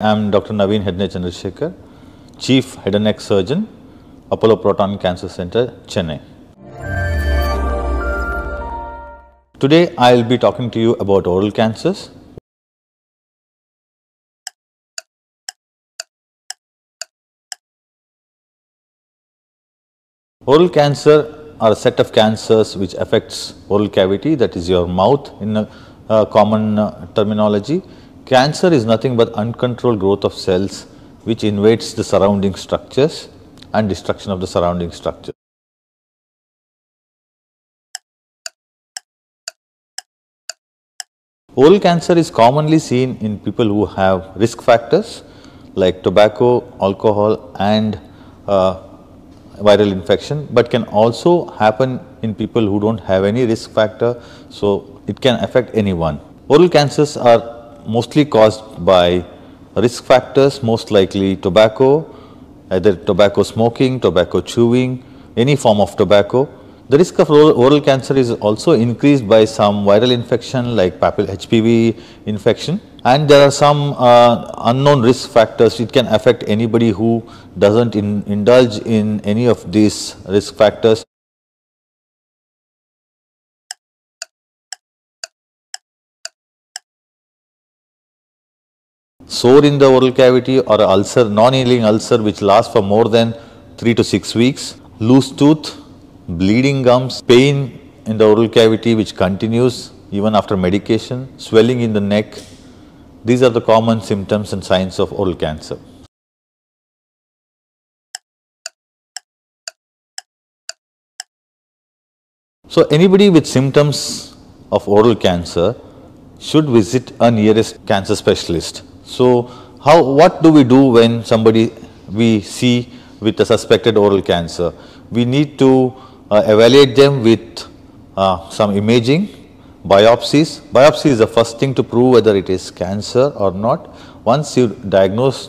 I am Dr. Naveen Hedne Chandrasekhar, Chief Head and Neck Surgeon, Apollo Proton Cancer Center, Chennai. Today I will be talking to you about oral cancers. Oral cancer are a set of cancers which affects oral cavity that is your mouth in a, common uh, terminology. Cancer is nothing but uncontrolled growth of cells which invades the surrounding structures and destruction of the surrounding structure. Oral cancer is commonly seen in people who have risk factors like tobacco, alcohol and uh, viral infection, but can also happen in people who do not have any risk factor. So, it can affect anyone. Oral cancers are mostly caused by risk factors most likely tobacco, either tobacco smoking, tobacco chewing, any form of tobacco. The risk of oral, cancer is also increased by some viral infection like papill HPV infection and there are some uh, unknown risk factors. It can affect anybody who does not in, indulge in any of these risk factors. Sore in the oral cavity or ulcer, non-healing ulcer which lasts for more than 3 to 6 weeks, loose tooth, bleeding gums, pain in the oral cavity which continues even after medication, swelling in the neck, these are the common symptoms and signs of oral cancer. So, anybody with symptoms of oral cancer should visit a nearest cancer specialist. So, how what do we do when somebody we see with a suspected oral cancer? We need to uh, evaluate them with uh, some imaging, biopsies. Biopsy is the first thing to prove whether it is cancer or not. Once you diagnose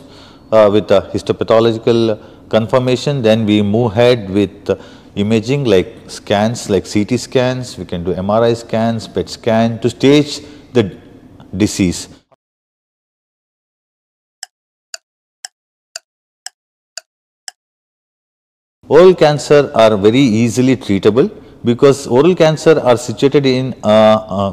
uh, with a histopathological confirmation, then we move ahead with imaging like scans like CT scans, we can do MRI scans, PET scan to stage the disease. Oral cancer are very easily treatable because oral cancer are situated in a,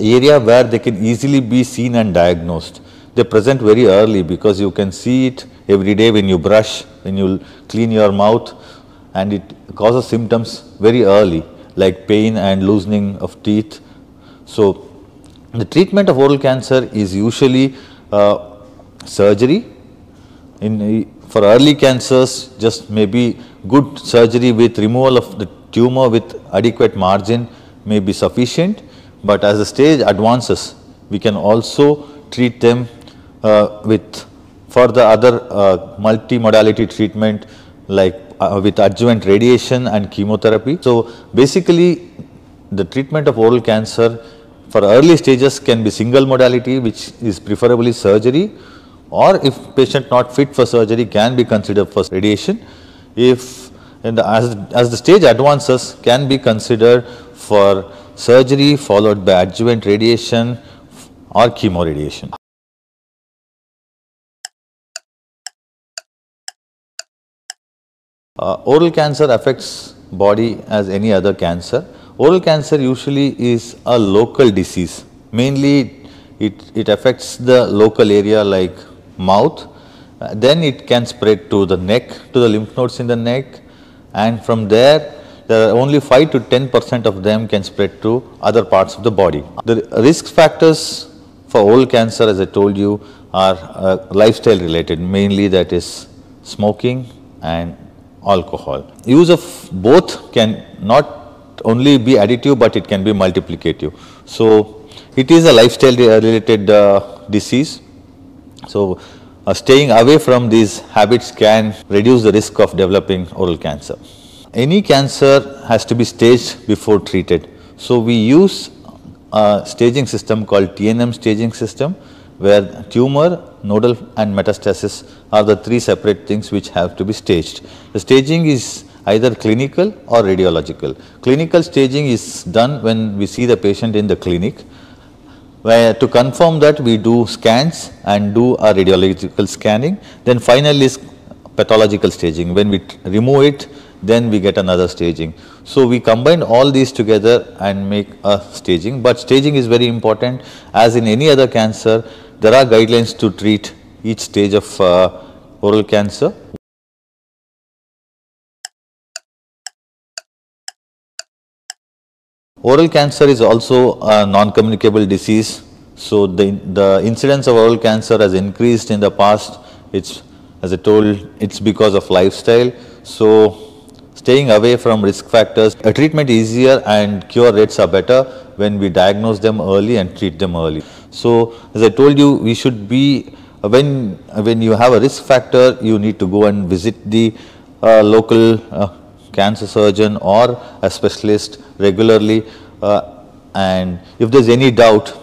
area where they can easily be seen and diagnosed. They present very early because you can see it every day when you brush, when you clean your mouth and it causes symptoms very early like pain and loosening of teeth. So, the treatment of oral cancer is usually uh, surgery. In, for early cancers just maybe good surgery with removal of the tumor with adequate margin may be sufficient, but as the stage advances we can also treat them uh, with further other uh, multi-modality treatment like uh, with adjuvant radiation and chemotherapy. So, basically the treatment of oral cancer for early stages can be single modality which is preferably surgery or if patient not fit for surgery can be considered for radiation. If the, as, as the stage advances can be considered for surgery followed by adjuvant radiation or chemoradiation. Uh, oral cancer affects body as any other cancer. Oral cancer usually is a local disease, mainly it, it affects the local area like mouth, uh, then it can spread to the neck, to the lymph nodes in the neck and from there there are only 5 to 10 percent of them can spread to other parts of the body. The risk factors for oral cancer as I told you are uh, lifestyle related mainly that is smoking and alcohol. Use of both can not only be additive, but it can be multiplicative. So, it is a lifestyle related uh, disease. So, uh, staying away from these habits can reduce the risk of developing oral cancer. Any cancer has to be staged before treated. So, we use a staging system called TNM staging system where tumor, nodal and metastasis are the three separate things which have to be staged. The staging is either clinical or radiological. Clinical staging is done when we see the patient in the clinic. Where to confirm that we do scans and do a radiological scanning. Then finally is pathological staging. When we remove it, then we get another staging. So we combine all these together and make a staging. But staging is very important as in any other cancer, there are guidelines to treat each stage of uh, oral cancer. Oral cancer is also a non-communicable disease. So the, the incidence of oral cancer has increased in the past. It's, as I told, it's because of lifestyle. So staying away from risk factors, a treatment easier and cure rates are better when we diagnose them early and treat them early. So as I told you, we should be, when, when you have a risk factor, you need to go and visit the uh, local uh, cancer surgeon or a specialist regularly uh, and if there is any doubt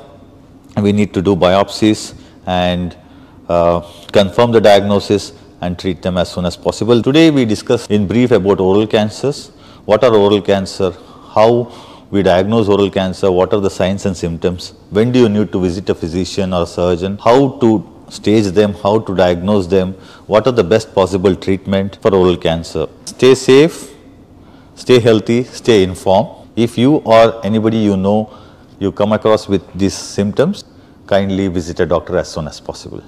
we need to do biopsies and uh, confirm the diagnosis and treat them as soon as possible. Today we discuss in brief about oral cancers, what are oral cancer, how we diagnose oral cancer, what are the signs and symptoms, when do you need to visit a physician or a surgeon, how to stage them, how to diagnose them, what are the best possible treatment for oral cancer. Stay safe, stay healthy, stay informed. If you or anybody you know you come across with these symptoms, kindly visit a doctor as soon as possible.